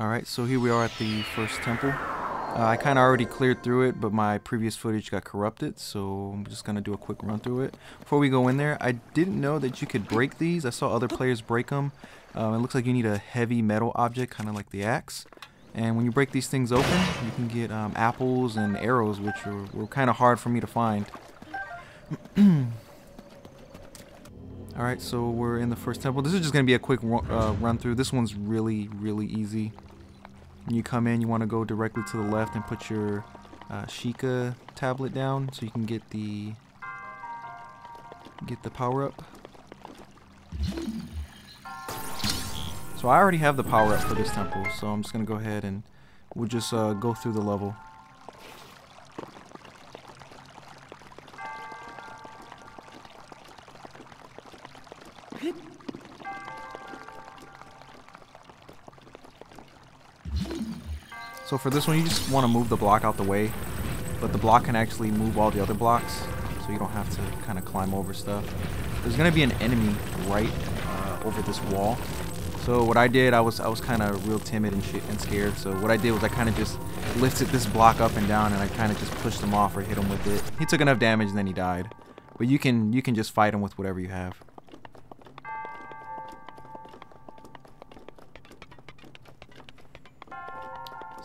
Alright, so here we are at the first temple. Uh, I kind of already cleared through it, but my previous footage got corrupted, so I'm just going to do a quick run through it. Before we go in there, I didn't know that you could break these. I saw other players break them. Um, it looks like you need a heavy metal object, kind of like the axe. And when you break these things open, you can get um, apples and arrows, which were, were kind of hard for me to find. Alright, so we're in the first temple. This is just going to be a quick uh, run through. This one's really, really easy. When you come in, you want to go directly to the left and put your uh, Sheikah tablet down so you can get the get the power up. So I already have the power up for this temple, so I'm just going to go ahead and we'll just uh, go through the level. So for this one, you just want to move the block out the way, but the block can actually move all the other blocks, so you don't have to kind of climb over stuff. There's gonna be an enemy right uh, over this wall. So what I did, I was I was kind of real timid and, shit and scared. So what I did was I kind of just lifted this block up and down, and I kind of just pushed him off or hit him with it. He took enough damage, and then he died. But you can you can just fight him with whatever you have.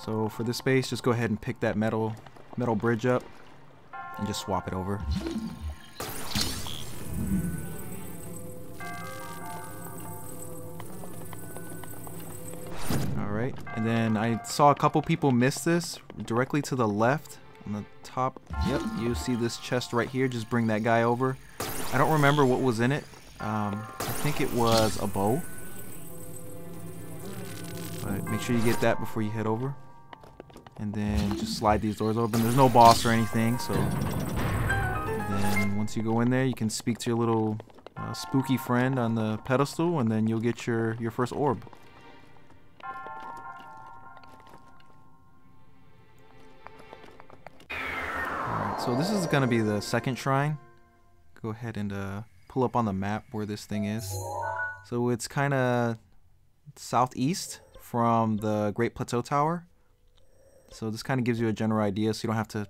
So for this space, just go ahead and pick that metal metal bridge up and just swap it over. Alright, and then I saw a couple people miss this directly to the left on the top. Yep, you see this chest right here. Just bring that guy over. I don't remember what was in it. Um, I think it was a bow. But make sure you get that before you head over and then just slide these doors open. There's no boss or anything, so then once you go in there, you can speak to your little uh, spooky friend on the pedestal, and then you'll get your your first orb. Alright, so this is gonna be the second shrine. Go ahead and uh, pull up on the map where this thing is. So it's kind of southeast from the Great Plateau Tower. So this kind of gives you a general idea so you don't have to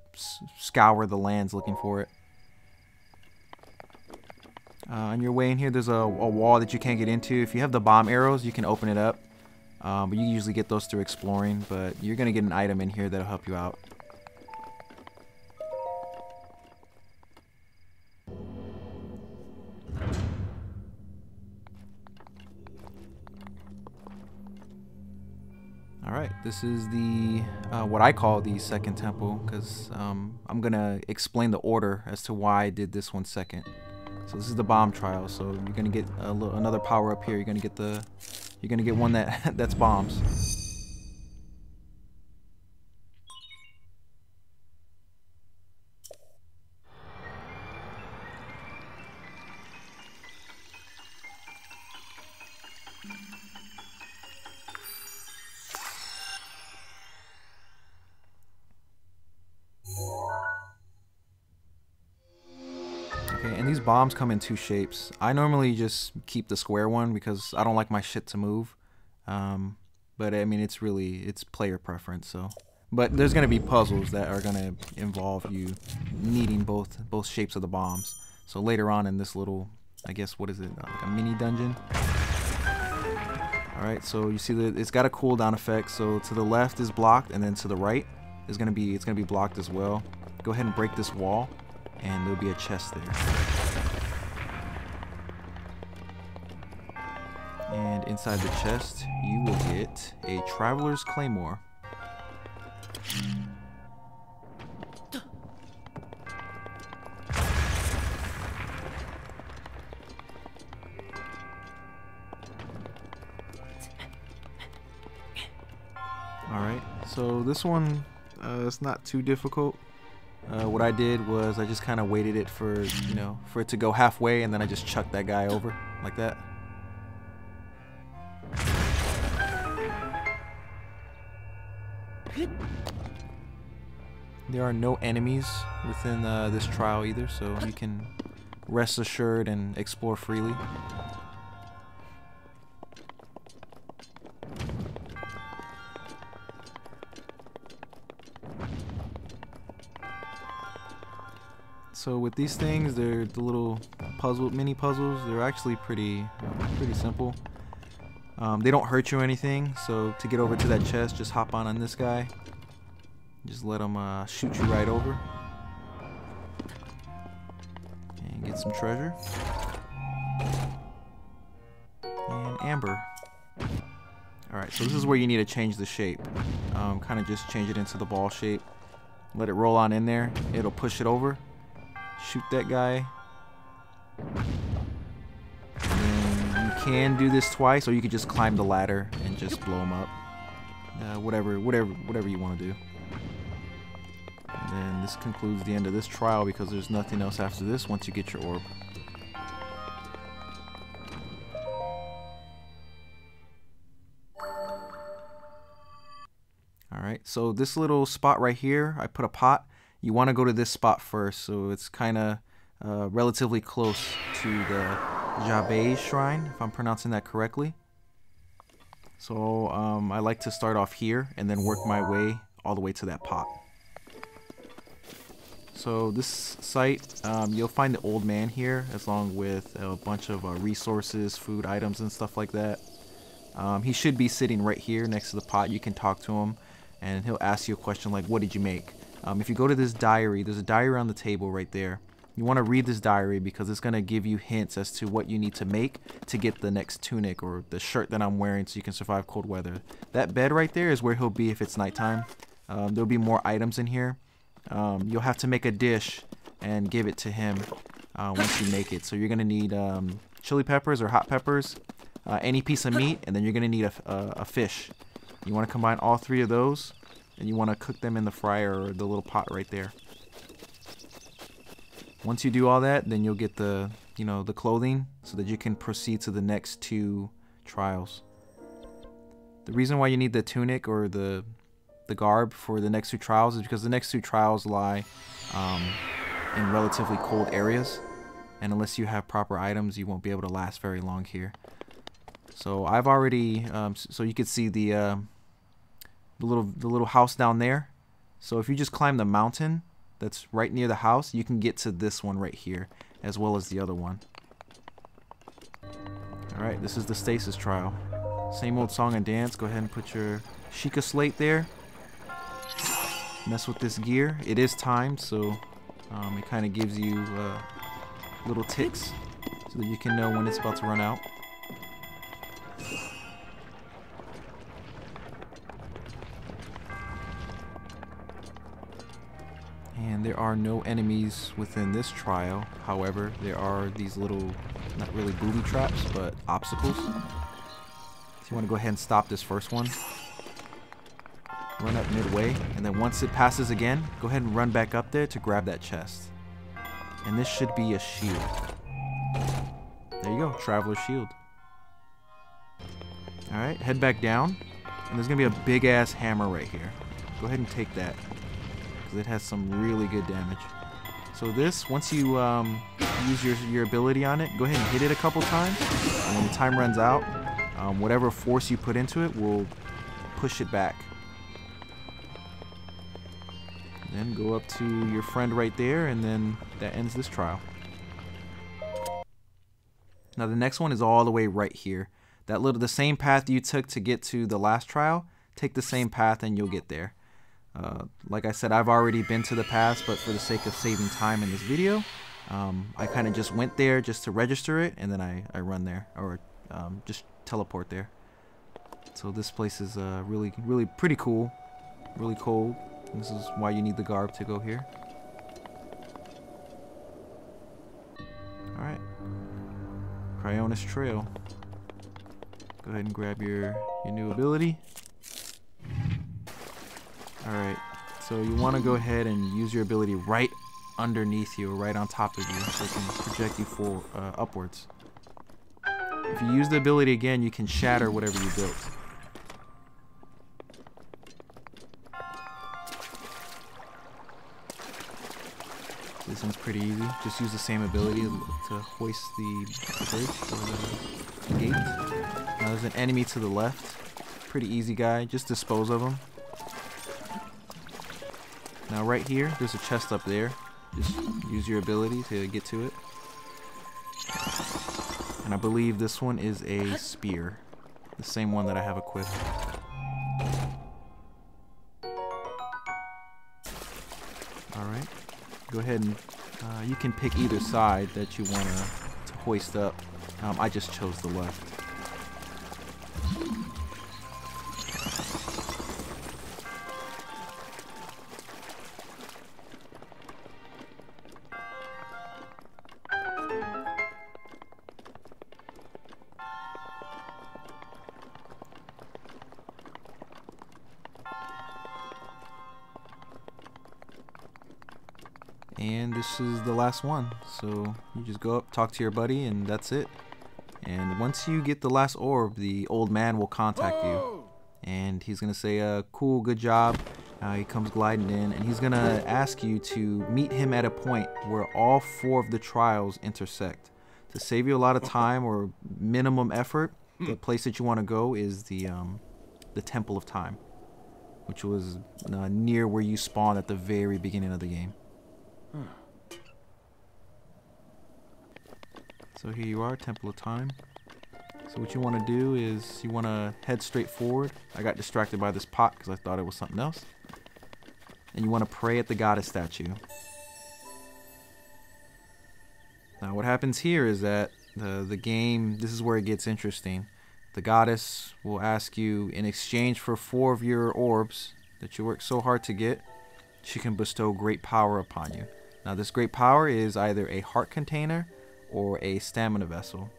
scour the lands looking for it. Uh, on your way in here, there's a, a, wall that you can't get into. If you have the bomb arrows, you can open it up. Um, but you usually get those through exploring. But you're going to get an item in here that'll help you out. Alright, this is the, uh, what I call the second temple, because um, I'm to explain the order as to why I did this one second. So this is the bomb trial, so you're to get a little, another power up here, you're to get the, you're to get one that that's bombs. Bombs come in two shapes. I normally just keep the square one because I don't like my shit to move. Um, but I mean, it's really, it's player preference, so. But there's gonna be puzzles that are gonna involve you needing both, both shapes of the bombs. So later on in this little, I guess, what is it, like a mini dungeon? Alright, so you see that it's got a cooldown effect, so to the left is blocked, and then to the right is gonna be, it's gonna be blocked as well. Go ahead and break this wall and there'll be a chest there. And inside the chest, you will get a Traveler's Claymore. Alright, so this one, uh, not too difficult. Uh, what I did was I just kind of waited it for, you know, for it to go halfway and then I just chucked that guy over like that. There are no enemies within uh, this trial either, so you can rest assured and explore freely. So with these things, they're the little puzzle, mini puzzles. They're actually pretty, pretty simple. Um, they don't hurt you or anything. So to get over to that chest, just hop on on this guy. Just let him uh, shoot you right over. And get some treasure. And amber. Alright, so this is where you need to change the shape. Um, kind of just change it into the ball shape. Let it roll on in there. It'll push it over. Shoot that guy. And you can do this twice, or you could just climb the ladder and just blow him up. Uh, whatever, whatever, whatever you want to do. And this concludes the end of this trial because there's nothing else after this once you get your orb. Alright, so this little spot right here, I put a pot. You want to go to this spot first, so it's kind of uh, relatively close to the Ja Baij shrine, if I'm pronouncing that correctly. So um, I like to start off here and then work my way all the way to that pot. So this site, um, you'll find the old man here, as long with a bunch of uh, resources, food items, and stuff like that. Um, he should be sitting right here next to the pot. You can talk to him, and he'll ask you a question like, "What did you make?" Um, if you go to this diary, there's a diary on the table right there. You want to read this diary because it's going to give you hints as to what you need to make to get the next tunic or the shirt that I'm wearing so you can survive cold weather. That bed right there is where he'll be if it's nighttime. Um, there'll be more items in here. Um, you'll have to make a dish and give it to him uh, once you make it. So you're going to need um, chili peppers or hot peppers, uh, any piece of meat, and then you're going to need a, a, a fish. You want to combine all three of those and you want to cook them in the fryer or the little pot right there. Once you do all that, then you'll get the, you know, the clothing so that you can proceed to the next two trials. The reason why you need the tunic or the the garb for the next two trials is because the next two trials lie um, in relatively cold areas and unless you have proper items you won't be able to last very long here so I've already um, so you can see the uh, the little the little house down there. So if you just climb the mountain that's right near the house you can get to this one right here as well as the other one. Alright this is the stasis trial. Same old song and dance. Go ahead and put your Sheikah slate there. Mess with this gear. It is timed so um, it kind of gives you uh, little ticks so that you can know when it's about to run out there are no enemies within this trial. However, there are these little, not really booby traps, but obstacles. So you want to go ahead and stop this first one. Run up midway, and then once it passes again, go ahead and run back up there to grab that chest. And this should be a shield. There you go, Traveler Shield. Alright, head back down. And there's going to be a big ass hammer right here. Go ahead and take that because it has some really good damage. So this, once you um, use your, your ability on it, go ahead and hit it a couple times. And when the time runs out, um, whatever force you put into it will push it back. Then go up to your friend right there, and then that ends this trial. Now the next one is all the way right here. That little, the same path you took to get to the last trial, take the same path and you'll get there. Uh, like I said, I've already been to the past, but for the sake of saving time in this video, um, I kind of just went there just to register it, and then I, I run there, or um, just teleport there. So this place is uh, really, really pretty cool, really cold. This is why you need the garb to go here. Alright. Cryonis Trail. Go ahead and grab your, your new ability. So you want to go ahead and use your ability right underneath you, right on top of you, so it can project you for, uh, upwards. If you use the ability again, you can shatter whatever you built. This one's pretty easy. Just use the same ability to hoist the bridge or the gate. Now there's an enemy to the left. Pretty easy guy. Just dispose of him. Now right here, there's a chest up there. Just use your ability to get to it. And I believe this one is a spear. The same one that I have equipped. Alright. Go ahead and uh, you can pick either side that you want to hoist up. Um, I just chose the left. This is the last one. So you just go up talk to your buddy and that's it. And once you get the last orb the old man will contact you. And he's gonna say uh, cool good job. Uh, he comes gliding in and he's gonna ask you to meet him at a point where all four of the trials intersect. To save you a lot of time or minimum effort the place that you want to go is the um, the temple of time which was uh, near where you spawn at the very beginning of the game so here you are, Temple of Time. So what you want to do is you want to head straight forward. I got distracted by this pot because I thought it was something else. And you want to pray at the goddess statue. Now what happens here is that the, the game, this is where it gets interesting. The goddess will ask you in exchange for four of your orbs that you worked so hard to get, she can bestow great power upon you. Now this great power is either a heart container or a stamina vessel.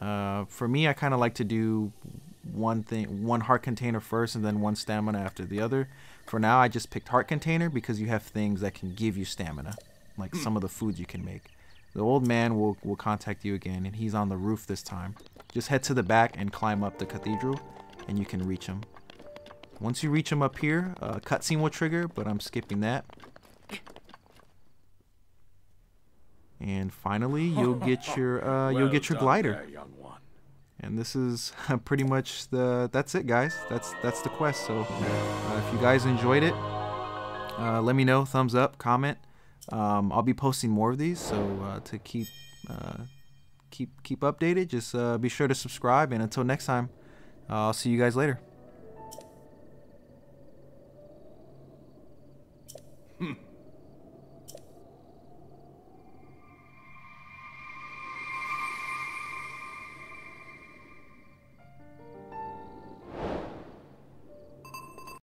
Uh, for me, I kind of like to do one thing, one heart container first, and then one stamina after the other. For now, I just picked heart container because you have things that can give you stamina, like some of the foods you can make. The old man will will contact you again, and he's on the roof this time. Just head to the back and climb up the cathedral, and you can reach him. Once you reach him up here, a cutscene will trigger, but I'm skipping that. And finally, you'll get your uh, well you'll get your glider. There, and this is pretty much the that's it, guys. That's that's the quest. So uh, if you guys enjoyed it, uh, let me know. Thumbs up, comment. Um, I'll be posting more of these, so uh, to keep uh, keep keep updated, just uh, be sure to subscribe. And until next time, I'll see you guys later.